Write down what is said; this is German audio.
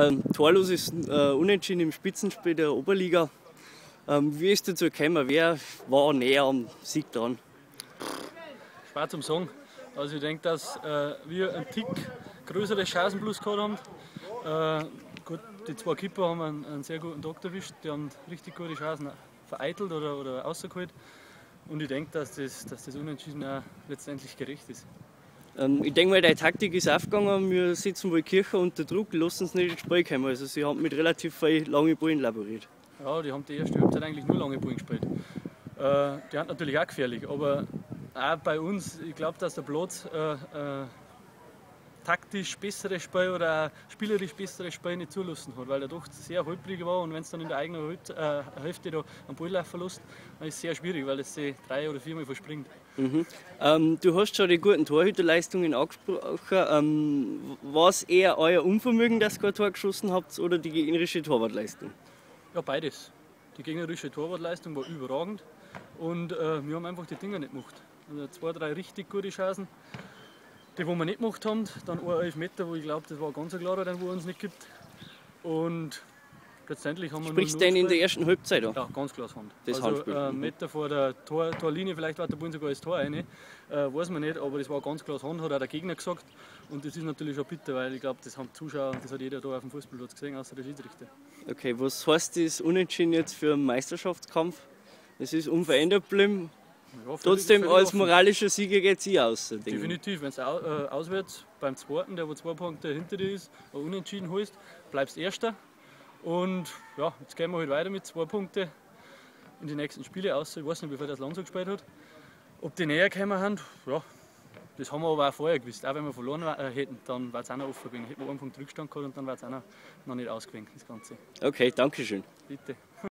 Ähm, torloses äh, Unentschieden im Spitzenspiel der Oberliga. Ähm, wie ist dazu gekommen? Wer war näher am Sieg dran? Schwer zum Sagen. Also ich denke, dass äh, wir einen Tick größere Chancen plus gehabt haben. Äh, gut, die zwei Kipper haben einen, einen, sehr guten Tag erwischt. Die haben richtig gute Chancen vereitelt oder, oder rausgeholt. Und ich denke, dass das, dass das Unentschieden auch letztendlich gerecht ist. Ähm, ich denke mal, deine Taktik ist aufgegangen. Wir sitzen wohl Kirche unter Druck, lassen uns nicht ins Spiel kommen. Also sie haben mit relativ viel langen Ballen laboriert. Ja, die haben die erste Halbzeit eigentlich nur lange Ballen gespielt. Äh, die sind natürlich auch gefährlich, aber auch bei uns, ich glaube, dass der Platz äh, äh, taktisch besseres Spiel oder spielerisch besseres Spiel nicht zulassen hat, weil er doch sehr holprig war und wenn es dann in der eigenen Hälfte, äh, Hälfte da einen Balllauf verlässt, dann ist es sehr schwierig, weil es sich drei oder viermal verspringt. Mhm. Ähm, du hast schon die guten Torhüterleistungen angesprochen. Ähm, war es eher euer Unvermögen, dass ihr kein Tor geschossen habt oder die gegnerische Torwartleistung? Ja, beides. Die gegnerische Torwartleistung war überragend und äh, wir haben einfach die Dinger nicht gemacht. Also zwei, drei richtig gute Chancen die, die wir nicht gemacht haben, dann ein Elfmeter, wo ich glaube, das war ganz klar, den wo uns nicht gibt. Und letztendlich haben wir Sprichst du denn in der ersten Halbzeit an? Ja, ganz klar Hand. Das also einen äh, Meter vor der Tor, Torlinie, vielleicht war der Bund sogar das Tor rein, äh, weiß man nicht, aber das war ganz klar Hand, hat auch der Gegner gesagt. Und das ist natürlich schon bitter, weil ich glaube, das haben die Zuschauer, das hat jeder da auf dem Fußballplatz gesehen, außer der Schiedsrichter. Okay, was heißt das Unentschieden jetzt für einen Meisterschaftskampf? Es ist unverändert geblieben, ja, Trotzdem als moralischer Sieger geht sie aus. Definitiv, wenn du äh, auswärts beim zweiten, der wo zwei Punkte hinter dir ist, unentschieden holst, bleibst Erster. Und ja, jetzt gehen wir halt weiter mit zwei Punkten in die nächsten Spiele aus. Ich weiß nicht, wie viel das Landshut gespielt hat. Ob die näher gekommen haben, ja, das haben wir aber auch vorher gewusst. Auch wenn wir verloren äh, hätten, dann war es auch noch offen gewesen. Hätten wir einen Punkt Rückstand gehabt und dann war es auch noch, noch nicht ausgewinkt, das Ganze. Okay, danke schön. Bitte.